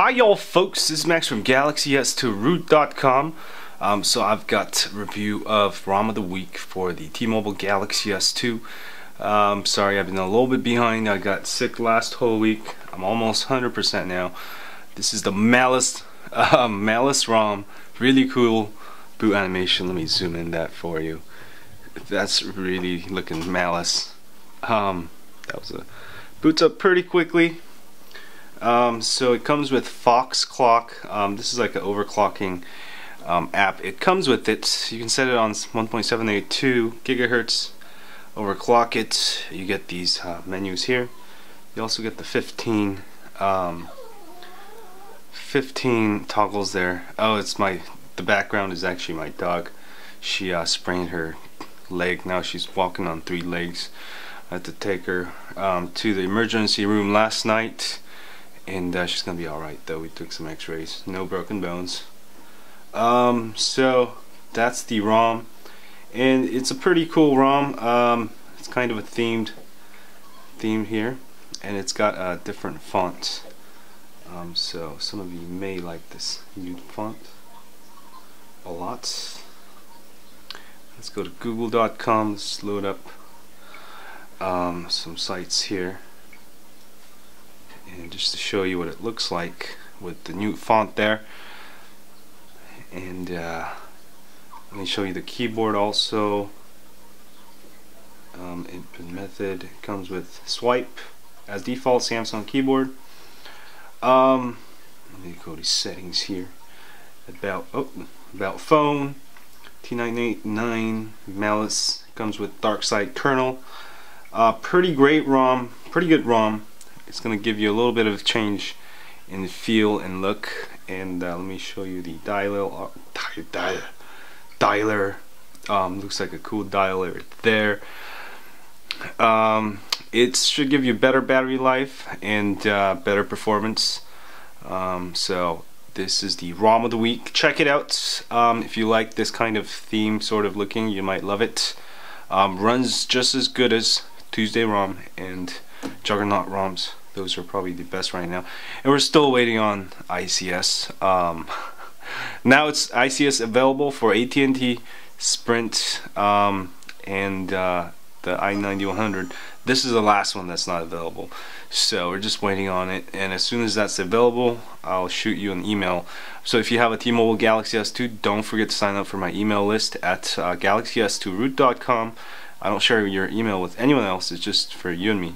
Hi y'all folks, this is Max from GalaxyS2Root.com. Um, so I've got review of ROM of the week for the T-Mobile Galaxy S2. Um, sorry, I've been a little bit behind. I got sick last whole week. I'm almost 100% now. This is the Malice, uh, Malice ROM. Really cool boot animation. Let me zoom in that for you. That's really looking Malice. Um, that was a boots up pretty quickly um, so it comes with Faux Clock. Um, this is like an overclocking um, app. It comes with it. You can set it on 1.782 gigahertz. Overclock it. You get these uh, menus here. You also get the 15 um, 15 toggles there. Oh, it's my the background is actually my dog. She uh, sprained her leg. Now she's walking on three legs. I had to take her um, to the emergency room last night and uh, she's gonna be alright though. We took some x-rays. No broken bones. Um, so that's the ROM. And it's a pretty cool ROM. Um, it's kind of a themed theme here. And it's got a different font. Um, so some of you may like this new font a lot. Let's go to google.com let's load up um, some sites here and just to show you what it looks like with the new font there. And uh, let me show you the keyboard also. Um, input method comes with Swype as default Samsung keyboard. Um, let me go to settings here. About oh about phone T989 Malice comes with dark side kernel. Uh, pretty great ROM pretty good ROM it's to give you a little bit of change in feel and look. And uh, let me show you the dialer uh, dialer, dialer. Um, looks like a cool dialer there. Um, it should give you better battery life and uh, better performance. Um, so this is the ROM of the week. Check it out. Um, if you like this kind of theme sort of looking you might love it. Um, runs just as good as Tuesday ROM and Juggernaut ROMs. Those are probably the best right now. And we're still waiting on ICS um, now it's ICS available for AT&T Sprint um, and uh, the i9100 this is the last one that's not available. So we're just waiting on it. And as soon as that's available I'll shoot you an email. So if you have a T-Mobile Galaxy S2 don't forget to sign up for my email list at uh, galaxys2root.com I don't share your email with anyone else it's just for you and me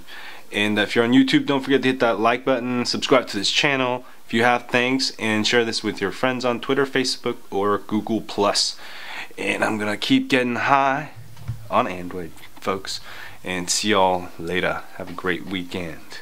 and if you're on YouTube, don't forget to hit that like button, subscribe to this channel if you have thanks, and share this with your friends on Twitter, Facebook, or Google Plus. And I'm gonna keep getting high on Android, folks. And see y'all later. Have a great weekend.